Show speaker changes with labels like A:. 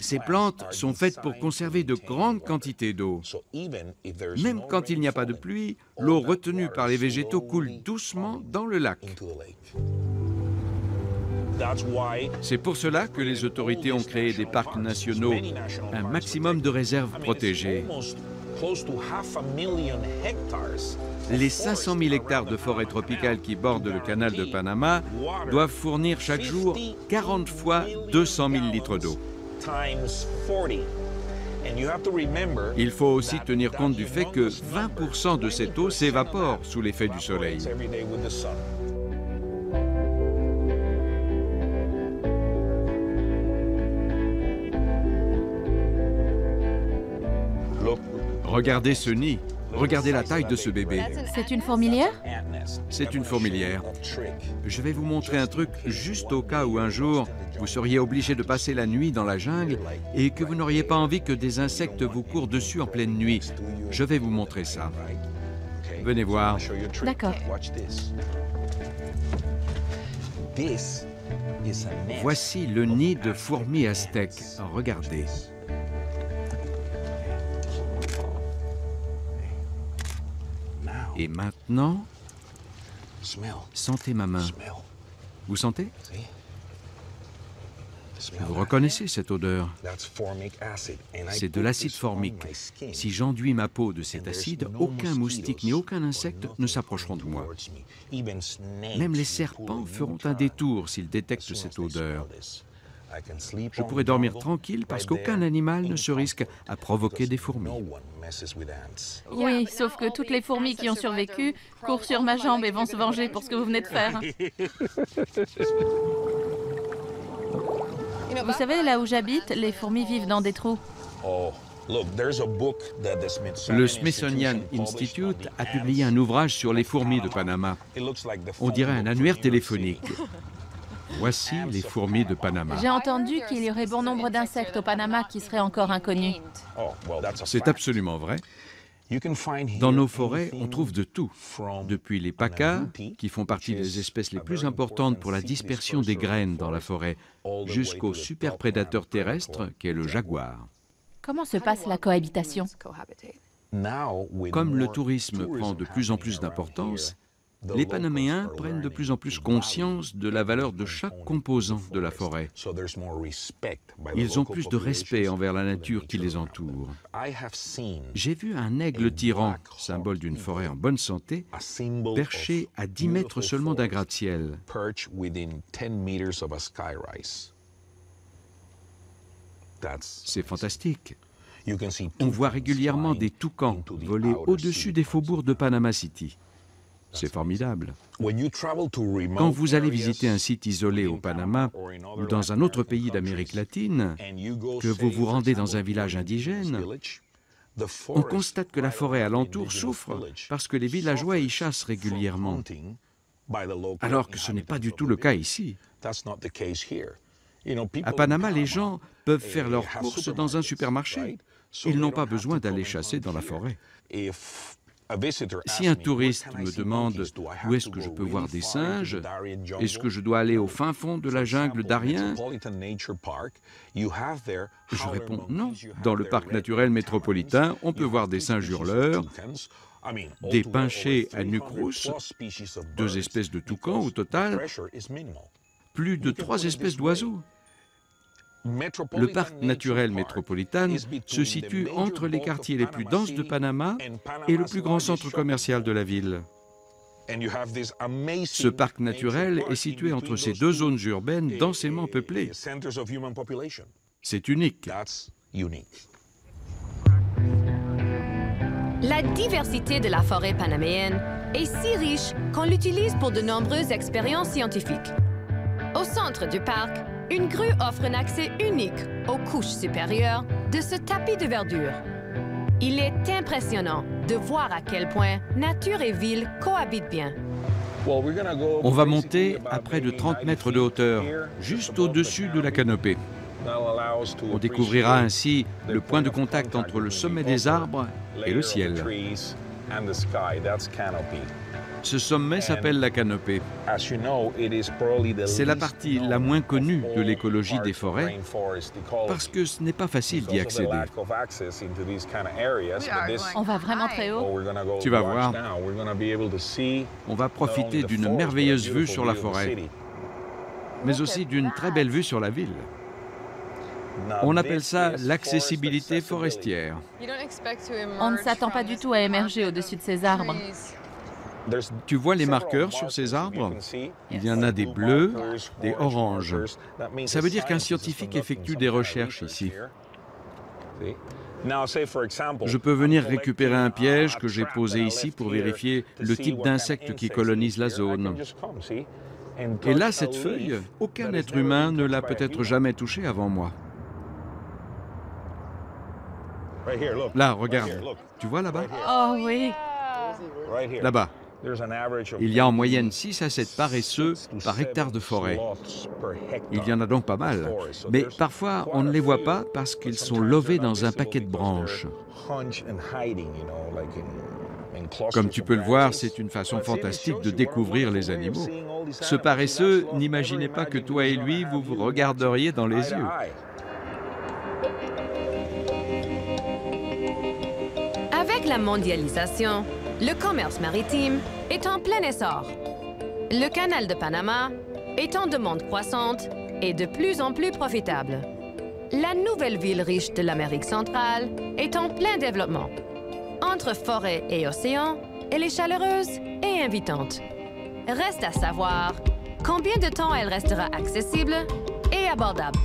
A: Ces plantes sont faites pour conserver de grandes quantités d'eau. Même quand il n'y a pas de pluie, l'eau retenue par les végétaux coule doucement dans le lac. C'est pour cela que les autorités ont créé des parcs nationaux, un maximum de réserves protégées. Les 500 000 hectares de forêt tropicale qui bordent le canal de Panama doivent fournir chaque jour 40 fois 200 000 litres d'eau. Il faut aussi tenir compte du fait que 20% de cette eau s'évapore sous l'effet du soleil. Regardez ce nid. Regardez la taille de ce bébé.
B: C'est une fourmilière?
A: C'est une fourmilière. Je vais vous montrer un truc juste au cas où un jour vous seriez obligé de passer la nuit dans la jungle et que vous n'auriez pas envie que des insectes vous courent dessus en pleine nuit. Je vais vous montrer ça. Venez voir.
B: D'accord.
A: Voici le nid de fourmis aztèques. Regardez. Et maintenant, sentez ma main. Vous sentez Vous reconnaissez cette odeur. C'est de l'acide formique. Si j'enduis ma peau de cet acide, aucun moustique ni aucun insecte ne s'approcheront de moi. Même les serpents feront un détour s'ils détectent cette odeur. Je pourrais dormir tranquille parce qu'aucun animal ne se risque à provoquer des fourmis.
B: Oui, sauf que toutes les fourmis qui ont survécu courent sur ma jambe et vont se venger pour ce que vous venez de faire. Vous savez, là où j'habite, les fourmis vivent dans des trous.
A: Le Smithsonian Institute a publié un ouvrage sur les fourmis de Panama. On dirait un annuaire téléphonique. Voici les fourmis de Panama.
B: J'ai entendu qu'il y aurait bon nombre d'insectes au Panama qui seraient encore inconnus.
A: C'est absolument vrai. Dans nos forêts, on trouve de tout, depuis les pacas, qui font partie des espèces les plus importantes pour la dispersion des graines dans la forêt, jusqu'au super prédateur terrestre qu'est le jaguar.
B: Comment se passe la cohabitation?
A: Comme le tourisme prend de plus en plus d'importance, les Panaméens prennent de plus en plus conscience de la valeur de chaque composant de la forêt. Ils ont plus de respect envers la nature qui les entoure. J'ai vu un aigle tyran, symbole d'une forêt en bonne santé, perché à 10 mètres seulement d'un gratte-ciel. C'est fantastique. On voit régulièrement des toucans voler au-dessus des faubourgs de Panama City. C'est formidable. Quand vous allez visiter un site isolé au Panama ou dans un autre pays d'Amérique latine, que vous vous rendez dans un village indigène, on constate que la forêt alentour souffre parce que les villageois y chassent régulièrement, alors que ce n'est pas du tout le cas ici. À Panama, les gens peuvent faire leurs courses dans un supermarché. Ils n'ont pas besoin d'aller chasser dans la forêt. Si un touriste me demande où est-ce que je peux voir des singes, est-ce que je dois aller au fin fond de la jungle d'Arien? Je réponds non. Dans le parc naturel métropolitain, on peut voir des singes hurleurs, des pinchés à nuque rousse, deux espèces de toucans au total, plus de trois espèces d'oiseaux. Le parc naturel métropolitain se situe entre les quartiers les plus denses de Panama et le plus grand centre commercial de la ville. Ce parc naturel est situé entre ces deux zones urbaines densément peuplées. C'est unique.
C: La diversité de la forêt panaméenne est si riche qu'on l'utilise pour de nombreuses expériences scientifiques. Au centre du parc, une grue offre un accès unique aux couches supérieures de ce tapis de verdure. Il est impressionnant de voir à quel point nature et ville cohabitent bien.
A: On va monter à près de 30 mètres de hauteur, juste au-dessus de la canopée. On découvrira ainsi le point de contact entre le sommet des arbres et le ciel. Ce sommet s'appelle la canopée. C'est la partie la moins connue de l'écologie des forêts parce que ce n'est pas facile d'y accéder.
B: On va vraiment très haut.
A: Tu vas voir. On va profiter d'une merveilleuse vue sur la forêt, mais aussi d'une très belle vue sur la ville. On appelle ça l'accessibilité forestière.
B: On ne s'attend pas du tout à émerger au-dessus de ces arbres.
A: Tu vois les marqueurs sur ces arbres? Il y en a des bleus, des oranges. Ça veut dire qu'un scientifique effectue des recherches ici. Je peux venir récupérer un piège que j'ai posé ici pour vérifier le type d'insectes qui colonisent la zone. Et là, cette feuille, aucun être humain ne l'a peut-être jamais touchée avant moi. Là, regarde. Tu vois là-bas?
B: Oh oui.
A: Là-bas. Il y a en moyenne 6 à 7 paresseux par hectare de forêt. Il y en a donc pas mal. Mais parfois, on ne les voit pas parce qu'ils sont lovés dans un paquet de branches. Comme tu peux le voir, c'est une façon fantastique de découvrir les animaux. Ce paresseux n'imaginait pas que toi et lui, vous vous regarderiez dans les yeux.
C: Avec la mondialisation, le commerce maritime est en plein essor. Le canal de Panama est en demande croissante et de plus en plus profitable. La nouvelle ville riche de l'Amérique centrale est en plein développement. Entre forêt et océan, elle est chaleureuse et invitante. Reste à savoir combien de temps elle restera accessible et abordable.